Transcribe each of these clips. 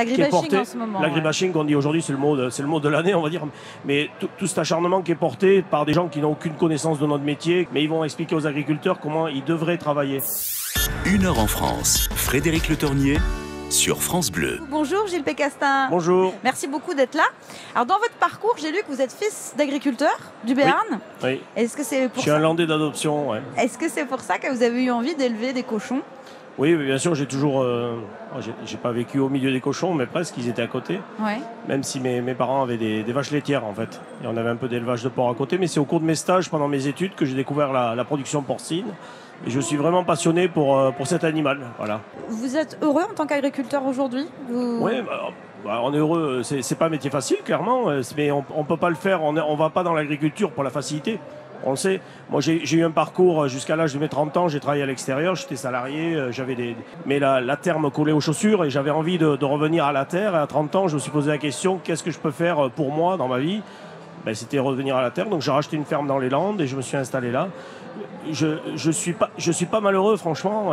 L'agribashing en ce moment. ouais. L'agribashing qu'on dit aujourd'hui, c'est le mot, de- c'est le mot de l'année, on va dire. Mais tout, tout cet acharnement qui est porté par des gens qui n'ont aucune connaissance de notre métier, mais ils vont expliquer aux agriculteurs comment ils devraient travailler. Une heure en France. Frédéric Le Tornier sur France Bleu. Bonjour Gilles Pécastin. Bonjour. Merci beaucoup d'être là. Alors dans votre parcours, j'ai lu que vous êtes fils d'agriculteur du Béarn. Oui, Est-ce que c'est je pour suis ça un landais d'adoption. ouais. Est-ce que c'est pour ça que vous avez eu envie d'élever des cochons? Oui, bien sûr, j'ai toujours. euh, j'ai- j'ai pas vécu au milieu des cochons, mais presque, ils étaient à côté. Ouais. Même si mes, mes parents avaient des, des vaches laitières, en fait. Et on avait un peu d'élevage de porc à côté. Mais c'est au cours de mes stages, pendant mes études, que j'ai découvert la, la production porcine. Et je suis vraiment passionné pour, euh, pour cet animal. Voilà. Vous êtes heureux en tant qu'agriculteur aujourd'hui? Vous- Oui, bah, bah, on est heureux. C'est c'est pas un métier facile, clairement. euh, Mais on, on peut pas le faire. On, on va pas dans l'agriculture pour la facilité. On le sait. Moi, j'ai eu un parcours euh, jusqu'à l'âge de mes 30 ans. J'ai travaillé à l'extérieur. J'étais salarié. euh, J'avais des. Mais la, terre me collait aux chaussures et j'avais envie de, revenir à la terre. Et à 30 ans, je me suis posé la question qu'est-ce que je peux faire euh, pour moi dans ma vie? Ben, C'était revenir à la terre. Donc, j'ai racheté une ferme dans les Landes et je me suis installé là. Je, je suis pas malheureux, franchement.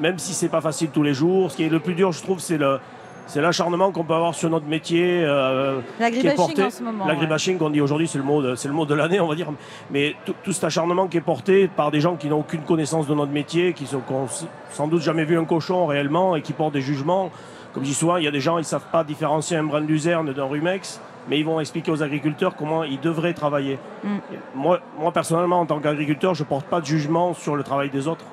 même si c'est pas facile tous les jours. Ce qui est le plus dur, je trouve, c'est le c'est l'acharnement qu'on peut avoir sur notre métier. euh, qui est porté. en ce moment. ouais. L'agribashing qu'on dit aujourd'hui, c'est le mot, de- c'est le mot de l'année, on va dire. Mais tout, cet acharnement qui est porté par des gens qui n'ont aucune connaissance de notre métier, qui sont qui ont sans doute jamais vu un cochon réellement et qui portent des jugements. Comme je dis souvent, il y a des gens, ils savent pas différencier un brin de luzerne d'un rumex, mais ils vont expliquer aux agriculteurs comment ils devraient travailler. Mm. Moi, moi, personnellement, en tant qu'agriculteur, je porte pas de jugement sur le travail des autres.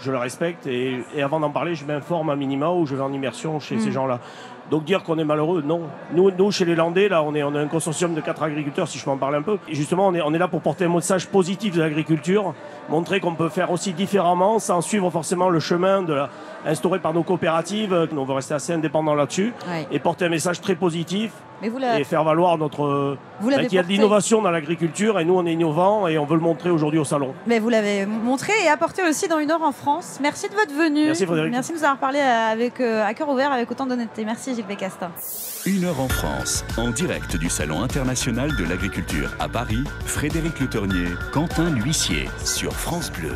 Je le respecte et, et avant d'en parler, je m'informe à minima ou je vais en immersion chez ces gens-là. Donc dire qu'on est malheureux, non. Nous, nous chez les Landais, là, on est, on a un consortium de quatre agriculteurs, si je peux en parler un peu. Et justement, on est, on est là pour porter un message positif de l'agriculture, montrer qu'on peut faire aussi différemment, sans suivre forcément le chemin de la, instauré par nos coopératives. On veut rester assez indépendant là-dessus Ouais. et porter un message très positif Mais vous l'avez et faire valoir notre vous bah, l'avez qu'il y a de l'innovation dans l'agriculture et nous on est innovants et on veut le montrer aujourd'hui au salon. Mais vous l'avez montré et apporté aussi dans une heure en France. Merci de votre venue. Merci, Frédéric. Merci de nous avoir parlé avec, euh, à cœur ouvert avec autant d'honnêteté. Merci Une heure en France. En direct du Salon international de l'agriculture à Paris. Frédéric Le Tornier, Quentin L'Huissier sur France Bleu.